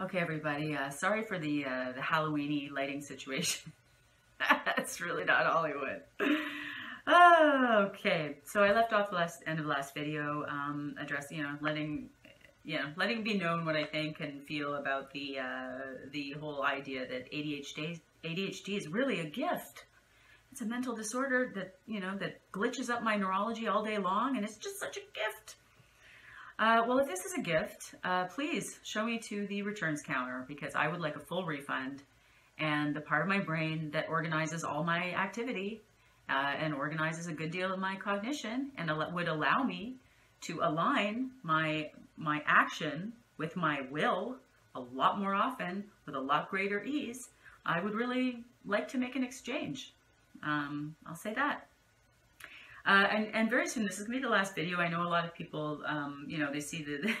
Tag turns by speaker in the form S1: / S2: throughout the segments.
S1: Okay, everybody. Uh, sorry for the uh, the Halloweeny lighting situation. That's really not Hollywood. okay, so I left off the last end of the last video, um, addressing, you know, letting, you know, letting be known what I think and feel about the uh, the whole idea that ADHD ADHD is really a gift. It's a mental disorder that you know that glitches up my neurology all day long, and it's just such a gift. Uh, well, if this is a gift, uh, please show me to the returns counter because I would like a full refund. And the part of my brain that organizes all my activity uh, and organizes a good deal of my cognition and al- would allow me to align my my action with my will a lot more often with a lot greater ease. I would really like to make an exchange. Um, I'll say that. Uh, and, and very soon, this is going to be the last video. I know a lot of people, um, you know, they see the,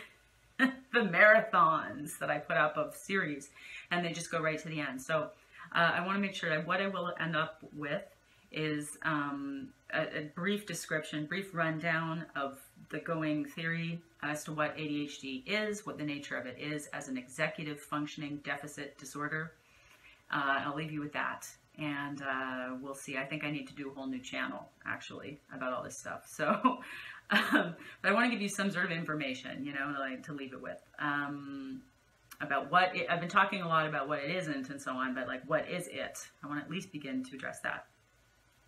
S1: the marathons that I put up of series and they just go right to the end. So uh, I want to make sure that what I will end up with is um, a, a, brief description, brief rundown of the going theory as to what ADHD is, what the nature of it is as an executive functioning deficit disorder. Uh, I'll leave you with that and uh, we'll see. I think I need to do a whole new channel actually about all this stuff. So, um, but I want to give you some sort of information, you know, like to leave it with um, about what it, I've been talking a lot about what it isn't and so on, but like what is it? I want to at least begin to address that.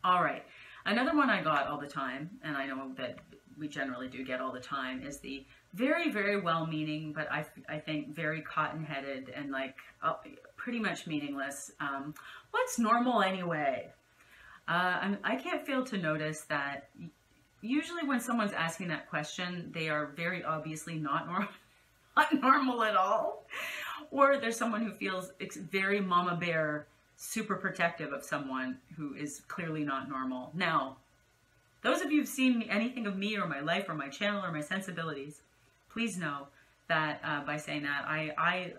S1: All right, another one I got all the time, and I know that we generally do get all the time, is the very, very well-meaning, but I, I think very cotton-headed and like uh, pretty much meaningless. Um, what's normal anyway? Uh, I can't fail to notice that usually when someone's asking that question, they are very obviously not normal, not normal at all, or there's someone who feels it's very mama bear, super protective of someone who is clearly not normal. Now, those of you who've seen anything of me or my life or my channel or my sensibilities, please know that uh, by saying that, I, I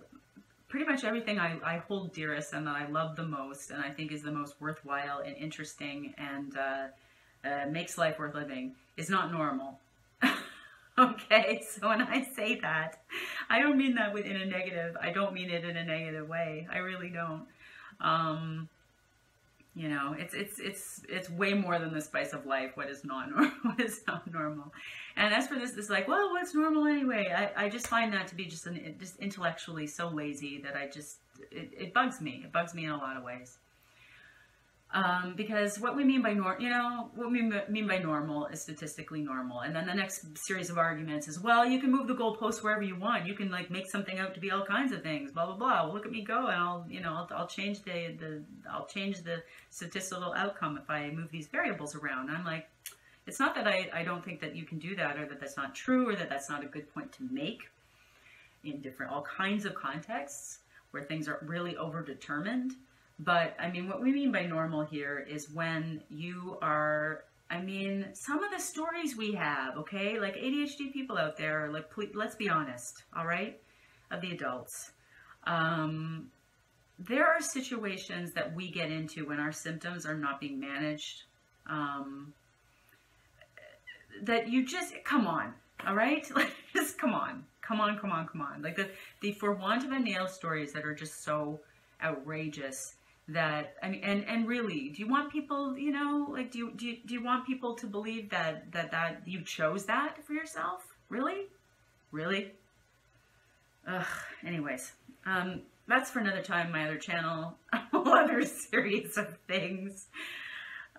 S1: pretty much everything I, I hold dearest and that I love the most and I think is the most worthwhile and interesting and uh, uh, makes life worth living is not normal. okay, so when I say that, I don't mean that in a negative. I don't mean it in a negative way. I really don't. Um, you know, it's it's it's it's way more than the spice of life. What is not normal? What is not normal? And as for this, it's like, well, what's normal anyway? I, I just find that to be just an just intellectually so lazy that I just it, it bugs me. It bugs me in a lot of ways. Um, because what we mean by normal, you know, what we mean by normal is statistically normal. And then the next series of arguments is, well, you can move the goalposts wherever you want. You can like make something out to be all kinds of things, blah, blah, blah. Well, look at me go. And I'll, you know, I'll, I'll change the, the, I'll change the statistical outcome if I move these variables around. I'm like, it's not that I, I don't think that you can do that or that that's not true or that that's not a good point to make in different, all kinds of contexts where things are really overdetermined but I mean, what we mean by normal here is when you are, I mean, some of the stories we have, okay, like ADHD people out there, like, please, let's be honest, all right, of the adults. Um, there are situations that we get into when our symptoms are not being managed. Um, that you just come on, all right? Like just come on, come on, come on, come on. Like the the for want of a nail stories that are just so outrageous that I mean, and and really, do you want people, you know, like do you do you, do you want people to believe that that that you chose that for yourself? Really, really? Ugh. Anyways, um, that's for another time. My other channel, whole other series of things.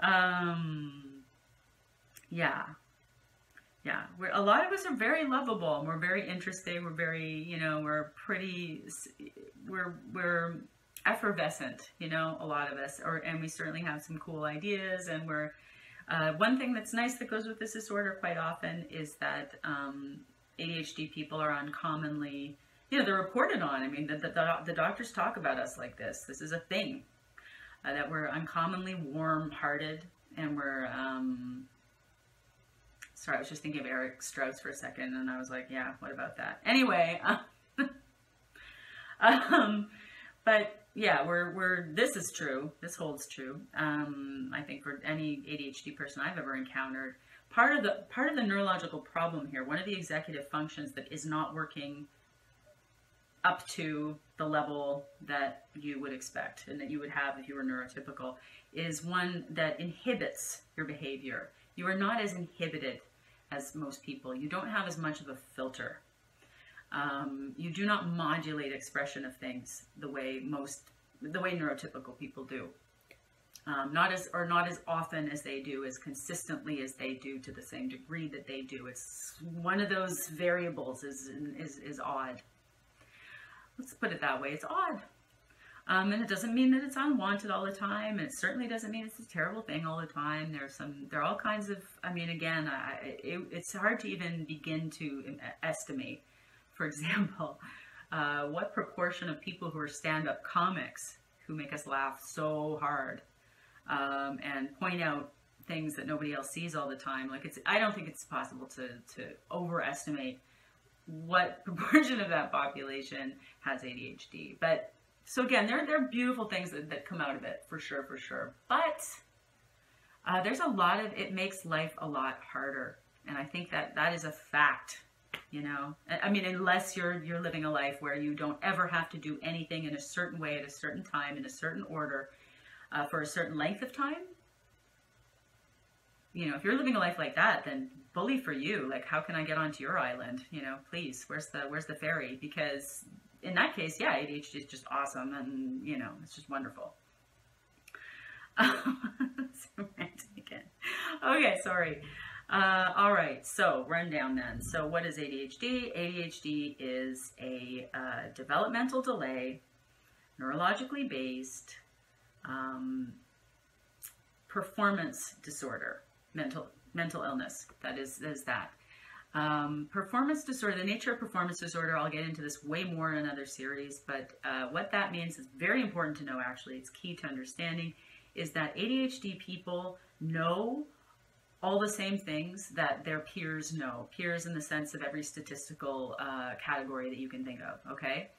S1: Um, yeah, yeah. We're a lot of us are very lovable. We're very interesting. We're very, you know, we're pretty. We're we're effervescent, you know, a lot of us, or and we certainly have some cool ideas. And we're uh, one thing that's nice that goes with this disorder quite often is that um, ADHD people are uncommonly, you know, they're reported on. I mean, the, the, the doctors talk about us like this. This is a thing uh, that we're uncommonly warm-hearted, and we're. Um, sorry, I was just thinking of Eric Strauss for a second, and I was like, yeah, what about that? Anyway. um, but yeah, we're, we're, this is true. This holds true. Um, I think for any ADHD person I've ever encountered, part of the, part of the neurological problem here, one of the executive functions that is not working up to the level that you would expect and that you would have if you were neurotypical is one that inhibits your behavior. You are not as inhibited as most people. You don't have as much of a filter. Um, you do not modulate expression of things the way most, the way neurotypical people do. Um, not as or not as often as they do, as consistently as they do, to the same degree that they do. It's one of those variables is is is odd. Let's put it that way. It's odd. Um, and it doesn't mean that it's unwanted all the time. It certainly doesn't mean it's a terrible thing all the time. There's some, there are all kinds of, I mean, again, I, it, it's hard to even begin to estimate, for example, uh, what proportion of people who are stand-up comics who make us laugh so hard um, and point out things that nobody else sees all the time. Like it's, I don't think it's possible to, to overestimate what proportion of that population has ADHD. But so again, there, there are beautiful things that, that come out of it for sure, for sure. But uh, there's a lot of, it makes life a lot harder. And I think that that is a fact, you know, I mean, unless you're, you're living a life where you don't ever have to do anything in a certain way at a certain time, in a certain order, uh, for a certain length of time. You know, if you're living a life like that, then bully for you. Like, how can I get onto your island? You know, please, where's the, where's the ferry? Because in that case, yeah, ADHD is just awesome, and you know, it's just wonderful. again. Okay, sorry. Uh, all right, so rundown then. So, what is ADHD? ADHD is a uh, developmental delay, neurologically based um, performance disorder, mental mental illness. That is is that. Um, performance disorder, the nature of performance disorder, I'll get into this way more in another series, but uh, what that means is very important to know actually, it's key to understanding, is that ADHD people know all the same things that their peers know. Peers in the sense of every statistical uh, category that you can think of, okay?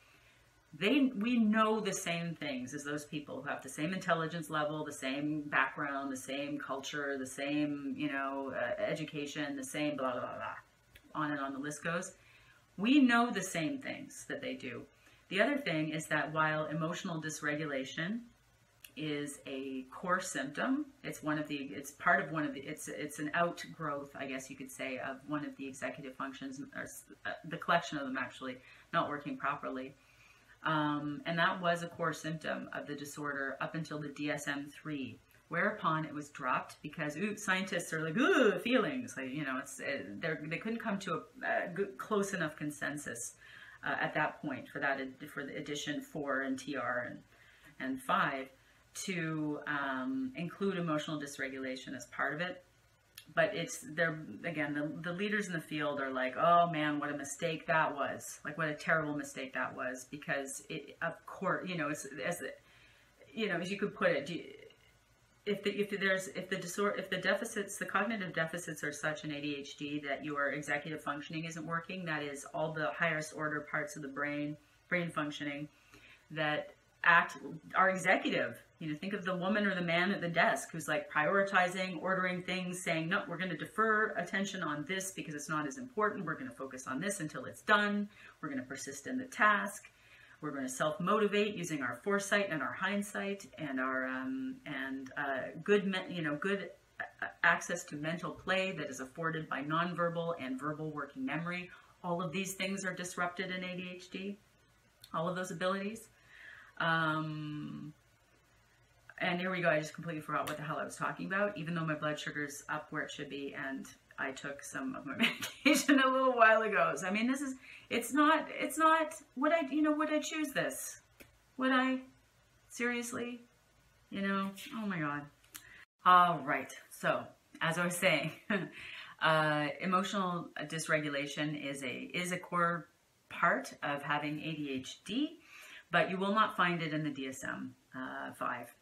S1: They, we know the same things as those people who have the same intelligence level, the same background, the same culture, the same, you know, uh, education, the same blah, blah, blah on and on the list goes. We know the same things that they do. The other thing is that while emotional dysregulation is a core symptom, it's one of the, it's part of one of the, it's it's an outgrowth, I guess you could say, of one of the executive functions, or uh, the collection of them actually not working properly. Um, and that was a core symptom of the disorder up until the DSM-3 Whereupon it was dropped because ooh, scientists are like, ooh, feelings. Like, you know, it's it, they couldn't come to a, a good, close enough consensus uh, at that point for that for the edition four and TR and and five to um, include emotional dysregulation as part of it. But it's they're again the, the leaders in the field are like, oh man, what a mistake that was! Like what a terrible mistake that was because it of course you know as you know as you could put it if the if there's if the disorder if the deficits the cognitive deficits are such in ADHD that your executive functioning isn't working that is all the highest order parts of the brain brain functioning that act are executive you know think of the woman or the man at the desk who's like prioritizing ordering things saying no we're going to defer attention on this because it's not as important we're going to focus on this until it's done we're going to persist in the task we're going to self-motivate using our foresight and our hindsight and our um, and uh, good, you know, good uh, access to mental play that is afforded by nonverbal and verbal working memory. All of these things are disrupted in ADHD. All of those abilities. Um, and here we go. I just completely forgot what the hell I was talking about, even though my blood sugar's up where it should be and I took some of my medication a little while ago. So I mean, this is it's not it's not would I you know would I choose this? Would I seriously? You know? Oh my god. All right. So as I was saying, uh, emotional dysregulation is a is a core part of having ADHD, but you will not find it in the DSM uh, five.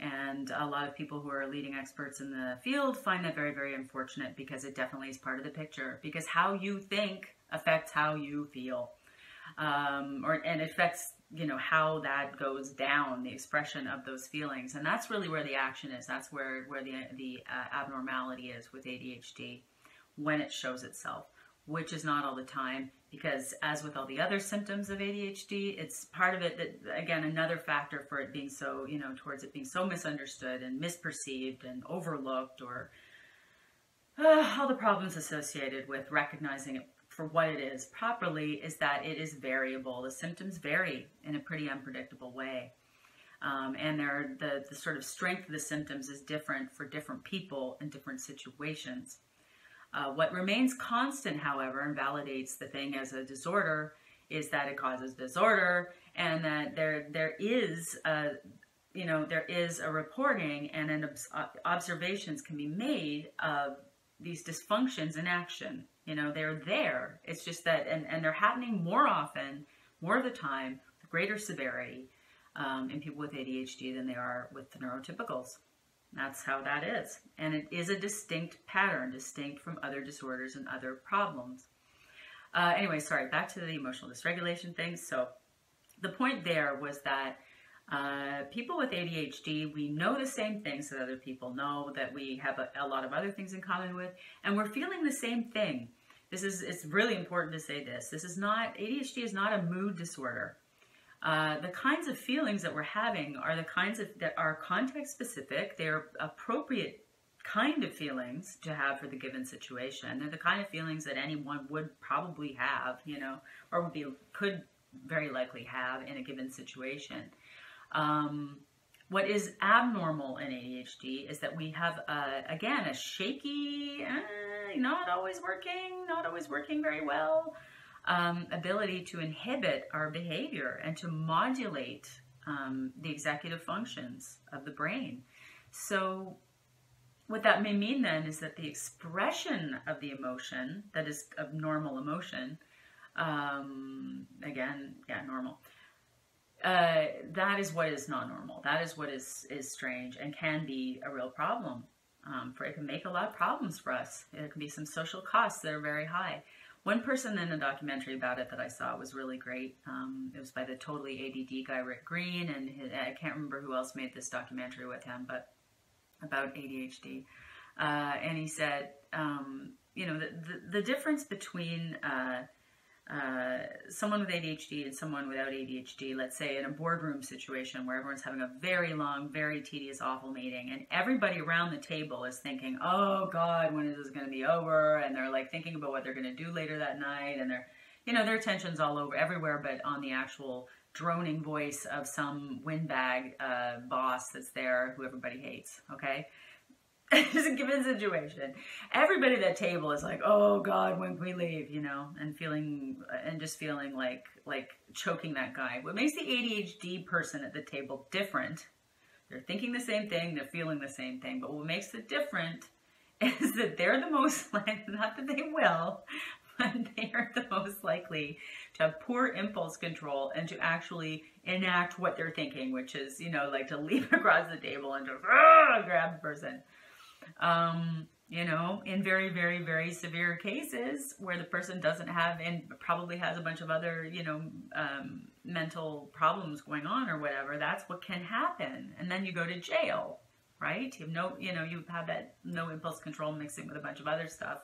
S1: And a lot of people who are leading experts in the field find that very, very unfortunate because it definitely is part of the picture. Because how you think affects how you feel. Um, or and affects you know how that goes down the expression of those feelings and that's really where the action is that's where where the the uh, abnormality is with ADHD when it shows itself which is not all the time because as with all the other symptoms of ADHD, it's part of it that again another factor for it being so you know towards it being so misunderstood and misperceived and overlooked or uh, all the problems associated with recognizing it for what it is properly is that it is variable. The symptoms vary in a pretty unpredictable way. Um, and the, the sort of strength of the symptoms is different for different people in different situations. Uh, what remains constant, however, and validates the thing as a disorder is that it causes disorder and that there there is a you know there is a reporting and an uh, observations can be made of these dysfunctions in action. You know they're there. It's just that and, and they're happening more often more of the time with greater severity um, in people with adhd than they are with the neurotypicals that's how that is. And it is a distinct pattern, distinct from other disorders and other problems. Uh, anyway, sorry, back to the emotional dysregulation thing. So the point there was that uh, people with ADHD, we know the same things that other people know, that we have a, a lot of other things in common with, and we're feeling the same thing. This is, it's really important to say this. This is not, ADHD is not a mood disorder. Uh, the kinds of feelings that we're having are the kinds of that are context specific. They're appropriate kind of feelings to have for the given situation. They're the kind of feelings that anyone would probably have, you know, or would be could very likely have in a given situation. Um, what is abnormal in ADHD is that we have, uh, again, a shaky, uh, not always working, not always working very well um, ability to inhibit our behavior and to modulate um, the executive functions of the brain. So, what that may mean then is that the expression of the emotion, that is of normal emotion, um, again, yeah, normal. Uh, that is what is not normal. That is what is is strange and can be a real problem. Um, for it can make a lot of problems for us. There can be some social costs that are very high. One person in the documentary about it that I saw was really great. Um, it was by the totally ADD guy Rick Green, and his, I can't remember who else made this documentary with him, but about ADHD. Uh, and he said, um, you know, the, the, the difference between uh, uh, someone with ADHD and someone without ADHD, let's say in a boardroom situation where everyone's having a very long, very tedious, awful meeting, and everybody around the table is thinking, oh God, when is this going to be over? And they're like thinking about what they're going to do later that night, and they're, you know, their attention's all over everywhere but on the actual droning voice of some windbag uh, boss that's there who everybody hates, okay? just a given situation. Everybody at that table is like, "Oh God, when can we leave?" You know, and feeling and just feeling like like choking that guy. What makes the ADHD person at the table different? They're thinking the same thing, they're feeling the same thing, but what makes it different is that they're the most like not that they will, but they are the most likely to have poor impulse control and to actually enact what they're thinking, which is, you know, like to leap across the table and just ah, grab the person. Um, you know, in very, very, very severe cases where the person doesn't have and probably has a bunch of other, you know, um, mental problems going on or whatever, that's what can happen. And then you go to jail, right? You have no, you know, you have that no impulse control mixing with a bunch of other stuff.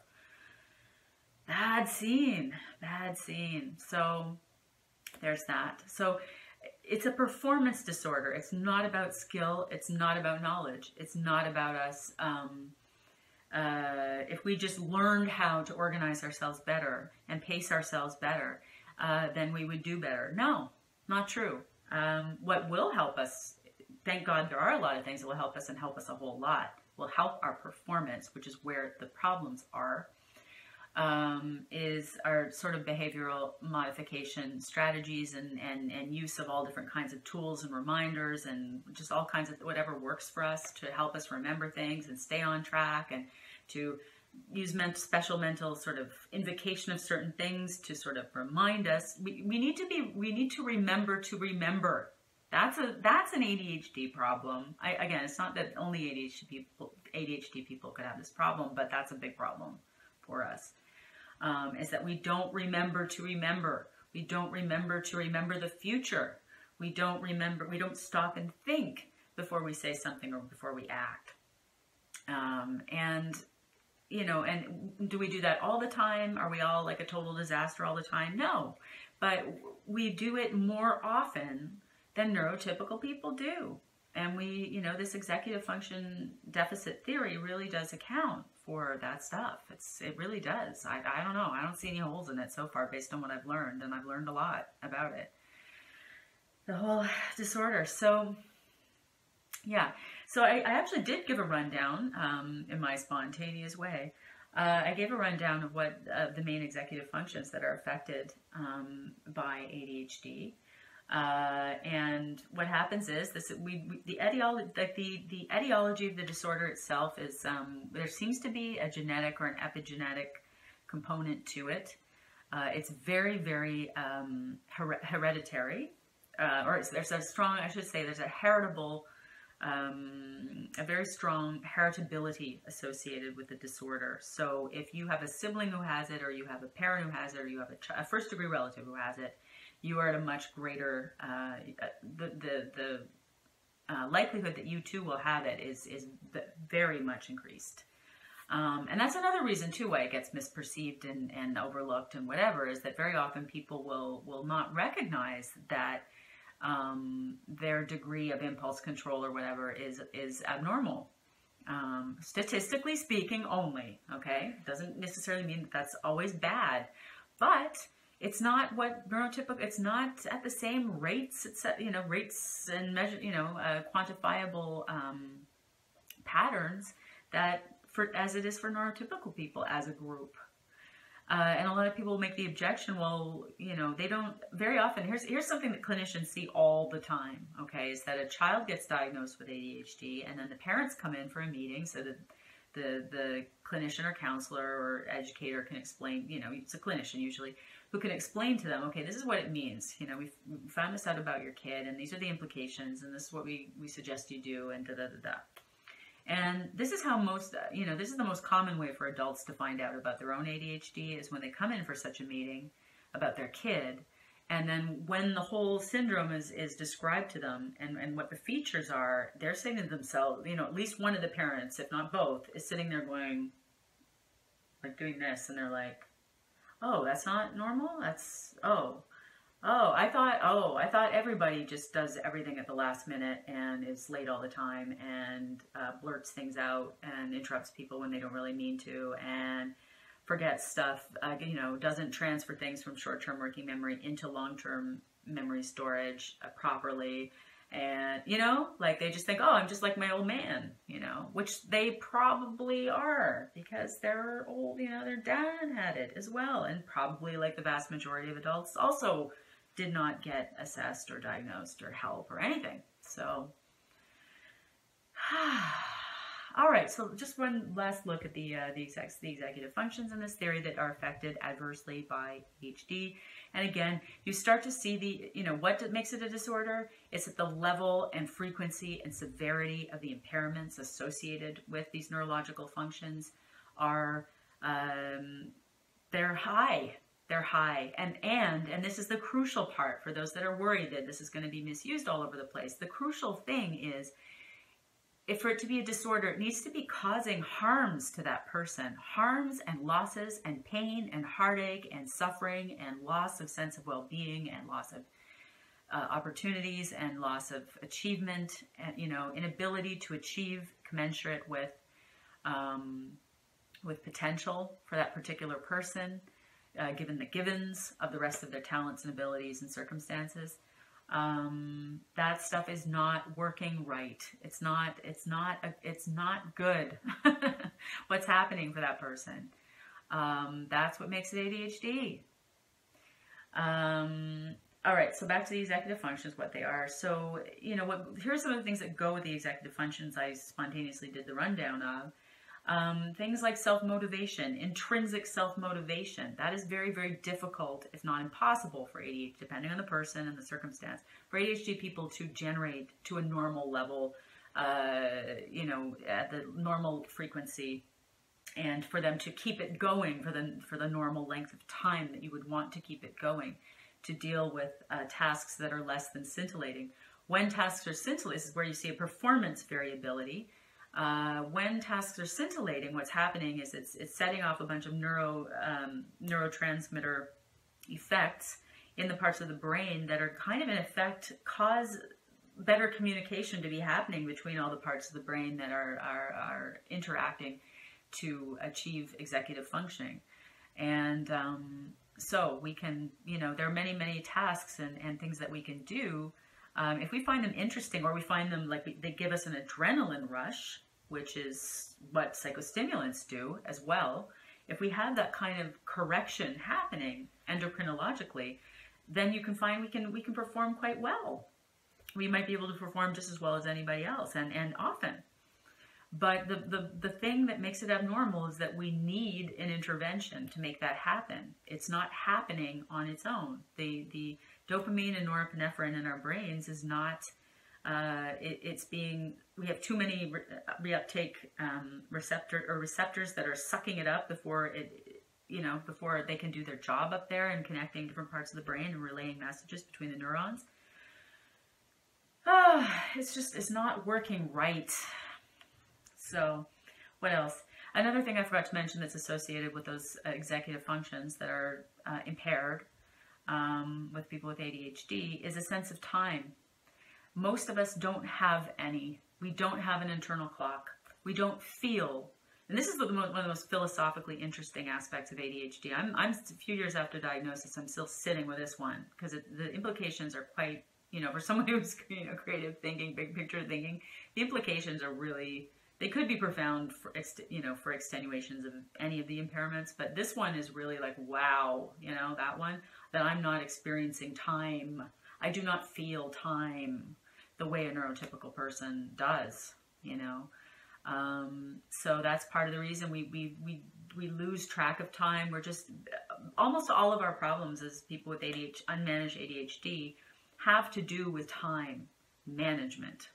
S1: Bad scene, bad scene. So there's that. So it's a performance disorder. It's not about skill. It's not about knowledge. It's not about us. Um, uh, if we just learned how to organize ourselves better and pace ourselves better, uh, then we would do better. No, not true. Um, what will help us, thank God there are a lot of things that will help us and help us a whole lot, will help our performance, which is where the problems are um, is our sort of behavioral modification strategies and, and, and use of all different kinds of tools and reminders and just all kinds of whatever works for us to help us remember things and stay on track and to use special mental sort of invocation of certain things to sort of remind us. We, we need to be, we need to remember to remember. That's a, that's an ADHD problem. I, again, it's not that only ADHD people, ADHD people could have this problem, but that's a big problem for us um, is that we don't remember to remember. We don't remember to remember the future. We don't remember, we don't stop and think before we say something or before we act. Um, and you know, and do we do that all the time? Are we all like a total disaster all the time? No, but we do it more often than neurotypical people do. And we, you know, this executive function deficit theory really does account for that stuff. It's it really does. I, I don't know. I don't see any holes in it so far based on what I've learned, and I've learned a lot about it. The whole disorder. So yeah. So I, I actually did give a rundown um, in my spontaneous way. Uh, I gave a rundown of what uh, the main executive functions that are affected um, by ADHD. Uh, and what happens is this: we, we the etiology, like the the etiology of the disorder itself is um, there seems to be a genetic or an epigenetic component to it. Uh, it's very very um, her- hereditary, uh, or there's a strong, I should say, there's a heritable um, a very strong heritability associated with the disorder. So if you have a sibling who has it, or you have a parent who has it, or you have a, ch- a first degree relative who has it, you are at a much greater uh, the the, the uh, likelihood that you too will have it is is very much increased. Um, and that's another reason too why it gets misperceived and, and overlooked and whatever is that very often people will will not recognize that um, their degree of impulse control or whatever is is abnormal. Um, statistically speaking, only. Okay, doesn't necessarily mean that that's always bad, but it's not what neurotypical. It's not at the same rates. It's at, you know rates and measure you know uh, quantifiable um, patterns that for as it is for neurotypical people as a group. Uh, and a lot of people make the objection, well, you know, they don't very often. Here's here's something that clinicians see all the time. Okay, is that a child gets diagnosed with ADHD, and then the parents come in for a meeting so that the the clinician or counselor or educator can explain. You know, it's a clinician usually who can explain to them, okay, this is what it means. You know, we found this out about your kid, and these are the implications, and this is what we we suggest you do, and da da da da. And this is how most, uh, you know, this is the most common way for adults to find out about their own ADHD is when they come in for such a meeting about their kid. And then when the whole syndrome is, is described to them and, and what the features are, they're saying to themselves, you know, at least one of the parents, if not both, is sitting there going, like doing this. And they're like, oh, that's not normal? That's, oh, Oh, I thought, oh, I thought everybody just does everything at the last minute and is late all the time and uh, blurts things out and interrupts people when they don't really mean to and forgets stuff, uh, you know, doesn't transfer things from short term working memory into long term memory storage uh, properly. And, you know, like they just think, oh, I'm just like my old man, you know, which they probably are because they're old, you know, their dad had it as well. And probably like the vast majority of adults also did not get assessed or diagnosed or help or anything. So, all right. So, just one last look at the uh, the, the executive functions in this theory that are affected adversely by ADHD. And again, you start to see the you know what makes it a disorder. It's at the level and frequency and severity of the impairments associated with these neurological functions are um, they're high they're high and and and this is the crucial part for those that are worried that this is going to be misused all over the place the crucial thing is if for it to be a disorder it needs to be causing harms to that person harms and losses and pain and heartache and suffering and loss of sense of well-being and loss of uh, opportunities and loss of achievement and you know inability to achieve commensurate with um, with potential for that particular person uh, given the givens of the rest of their talents and abilities and circumstances. Um, that stuff is not working right. It's not. It's not. It's not good. What's happening for that person? Um, that's what makes it ADHD. Um, all right. So back to the executive functions, what they are. So you know what? Here are some of the things that go with the executive functions. I spontaneously did the rundown of. Um, things like self motivation, intrinsic self motivation. That is very, very difficult, if not impossible, for ADHD, depending on the person and the circumstance. For ADHD people to generate to a normal level, uh, you know, at the normal frequency, and for them to keep it going for the for the normal length of time that you would want to keep it going, to deal with uh, tasks that are less than scintillating. When tasks are scintillating, this is where you see a performance variability uh, when tasks are scintillating, what's happening is it's it's setting off a bunch of neuro um, neurotransmitter effects in the parts of the brain that are kind of in effect cause better communication to be happening between all the parts of the brain that are are, are interacting to achieve executive functioning, and um, so we can you know there are many many tasks and, and things that we can do. Um, if we find them interesting or we find them like they give us an adrenaline rush, which is what psychostimulants do as well, if we have that kind of correction happening endocrinologically, then you can find we can we can perform quite well. We might be able to perform just as well as anybody else and, and often. But the, the, the thing that makes it abnormal is that we need an intervention to make that happen. It's not happening on its own. The, the dopamine and norepinephrine in our brains is not uh, it, it's being we have too many re- reuptake um, receptor or receptors that are sucking it up before it you know before they can do their job up there and connecting different parts of the brain and relaying messages between the neurons. Ah, it's just it's not working right. So, what else? Another thing I forgot to mention that's associated with those executive functions that are uh, impaired um, with people with ADHD is a sense of time most of us don't have any. We don't have an internal clock. We don't feel. And this is the, one of the most philosophically interesting aspects of ADHD. I'm, I'm a few years after diagnosis, I'm still sitting with this one because the implications are quite, you know, for someone who's you know creative thinking, big picture thinking, the implications are really they could be profound for you know for extenuations of any of the impairments but this one is really like wow you know that one that i'm not experiencing time i do not feel time the way a neurotypical person does, you know. Um, so that's part of the reason we, we, we, we lose track of time. We're just, almost all of our problems as people with ADHD, unmanaged ADHD have to do with time management.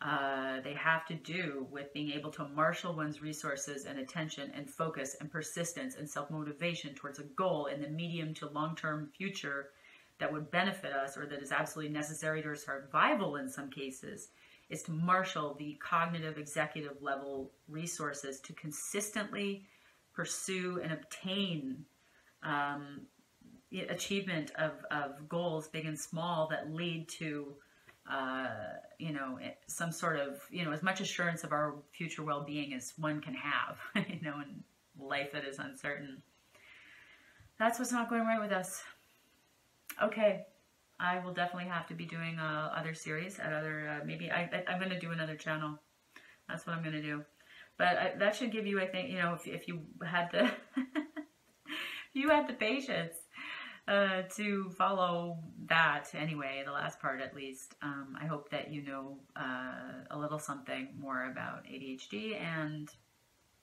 S1: Uh, they have to do with being able to marshal one's resources and attention and focus and persistence and self motivation towards a goal in the medium to long term future that would benefit us or that is absolutely necessary to our survival in some cases is to marshal the cognitive executive level resources to consistently pursue and obtain um, achievement of, of goals big and small that lead to uh, you know some sort of you know as much assurance of our future well-being as one can have you know in life that is uncertain. That's what's not going right with us Okay. I will definitely have to be doing uh, other series at other, uh, maybe I, I, am going to do another channel. That's what I'm going to do. But I, that should give you, I think, you know, if, if you had the, you had the patience uh, to follow that anyway, the last part at least. Um, I hope that you know uh, a little something more about ADHD and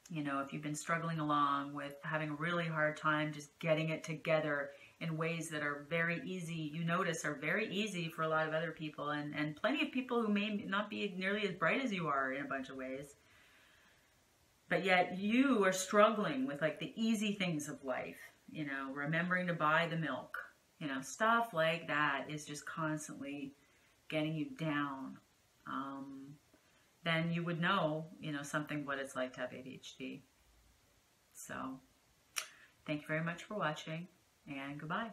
S1: you know, if you've been struggling along with having a really hard time just getting it together in ways that are very easy, you notice are very easy for a lot of other people and, and plenty of people who may not be nearly as bright as you are in a bunch of ways. But yet you are struggling with like the easy things of life, you know, remembering to buy the milk, you know, stuff like that is just constantly getting you down. Um, then you would know, you know, something what it's like to have ADHD. So, thank you very much for watching and goodbye.